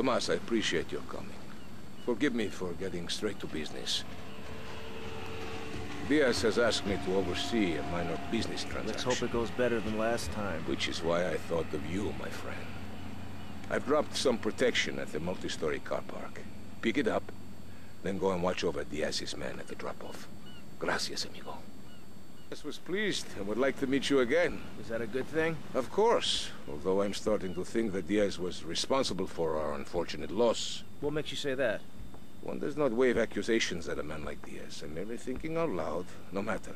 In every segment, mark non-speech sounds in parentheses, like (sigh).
Tomas, I appreciate your coming. Forgive me for getting straight to business. Diaz has asked me to oversee a minor business transaction. Let's hope it goes better than last time. Which is why I thought of you, my friend. I've dropped some protection at the multi-story car park. Pick it up, then go and watch over Diaz's men at the drop-off. Gracias, amigo. Diaz was pleased and would like to meet you again. Is that a good thing? Of course, although I'm starting to think that Diaz was responsible for our unfortunate loss. What makes you say that? One does not wave accusations at a man like Diaz. I'm merely thinking out loud. No matter.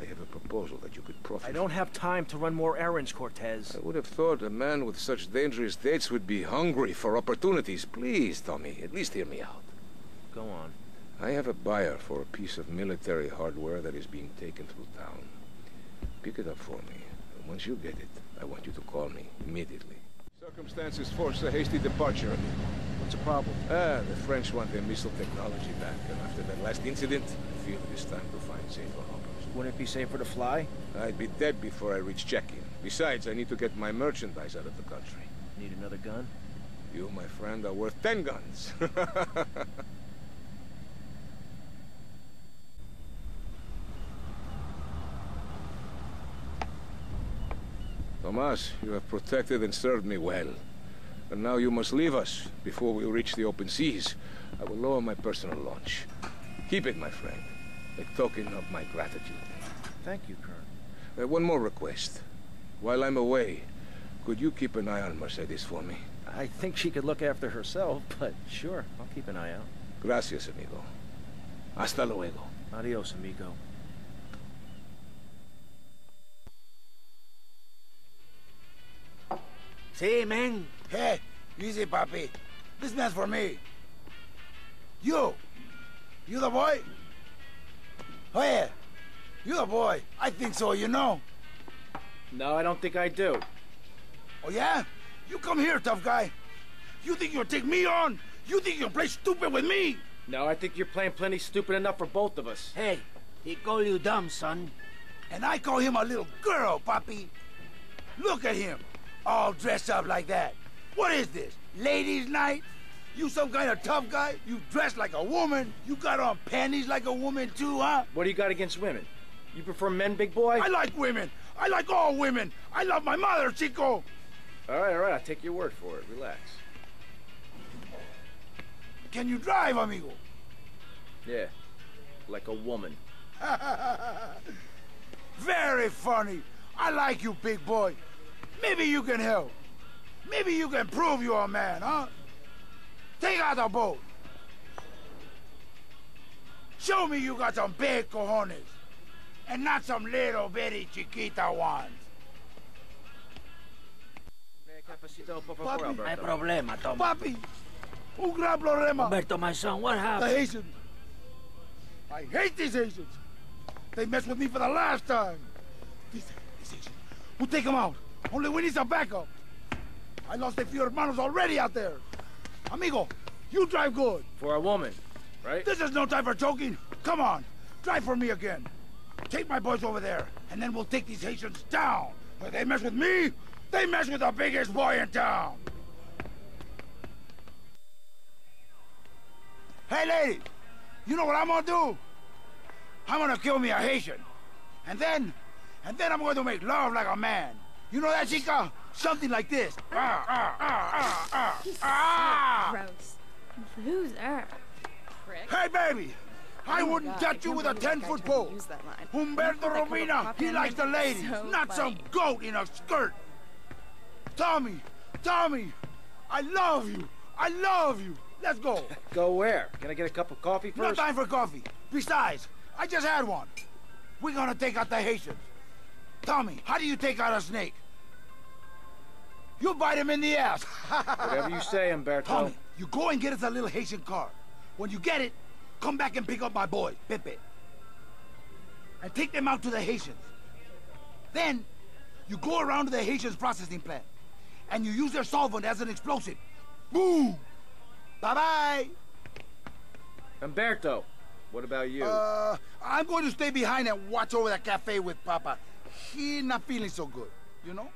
I have a proposal that you could profit I don't have time to run more errands, Cortez. I would have thought a man with such dangerous dates would be hungry for opportunities. Please, Tommy, at least hear me out. Go on. I have a buyer for a piece of military hardware that is being taken through town. Pick it up for me. And once you get it, I want you to call me immediately. Circumstances force a hasty departure. What's the problem? Ah, the French want their missile technology back, and after that last incident, I feel it is time to find safer harbors. Wouldn't it be safer to fly? I'd be dead before I reach check-in. Besides, I need to get my merchandise out of the country. Need another gun? You, my friend, are worth ten guns. (laughs) Tomas, you have protected and served me well. And now you must leave us before we reach the open seas. I will lower my personal launch. Keep it, my friend. A token of my gratitude. Thank you, Colonel. Uh, one more request. While I'm away, could you keep an eye on Mercedes for me? I think she could look after herself, (laughs) but sure, I'll keep an eye out. Gracias, amigo. Hasta luego. Adios, amigo. See, man. Hey, easy, papi. This man's for me. You. You the boy? Oh, yeah. You the boy. I think so, you know. No, I don't think I do. Oh, yeah? You come here, tough guy. You think you'll take me on? You think you'll play stupid with me? No, I think you're playing plenty stupid enough for both of us. Hey, he call you dumb, son. And I call him a little girl, papi. Look at him, all dressed up like that. What is this, ladies' night? You some kind of tough guy? You dress like a woman? You got on panties like a woman too, huh? What do you got against women? You prefer men, big boy? I like women. I like all women. I love my mother, Chico. All right, all right, I'll take your word for it. Relax. Can you drive, amigo? Yeah, like a woman. (laughs) Very funny. I like you, big boy. Maybe you can help. Maybe you can prove you're a man, huh? Take out the boat. Show me you got some big cojones. And not some little bitty chiquita ones. Papi. No hay problema, Toma. Papi, un gran problema. Umberto, my son, what happened? The happened? Haitians. I hate these Haitians. They messed with me for the last time. These, these Haitians. We'll take them out. Only we need some backup. I lost a few hermanos already out there. Amigo, you drive good. For a woman, right? This is no time for joking. Come on, drive for me again. Take my boys over there, and then we'll take these Haitians down. If they mess with me, they mess with the biggest boy in town. Hey, lady, you know what I'm gonna do? I'm gonna kill me a Haitian. And then, and then I'm going to make love like a man. You know that, chica? Something like this. Ah, ah, ah, ah, ah, He's ah. so gross. Loser. Prick. Hey, baby! I Oh my wouldn't God, I touch you with a believe that guy 10-foot pole. use that line. Umberto You put that kind of Robina, coffee he likes the him. ladies, So not some goat in a skirt. Tommy, Tommy, I love you. I love you. Let's go. (laughs) Go where? Can I get a cup of coffee first? No time for coffee. Besides, I just had one. We're gonna take out the Haitians. Tommy, how do you take out a snake? You bite him in the ass. (laughs) Whatever you say, Umberto. Tommy, you go and get us a little Haitian car. When you get it, come back and pick up my boy, Pepe. And take them out to the Haitians. Then, you go around to the Haitians' processing plant. And you use their solvent as an explosive. Boom! Bye-bye! Umberto, what about you? Uh, I'm going to stay behind and watch over that cafe with Papa. He not feeling so good, you know?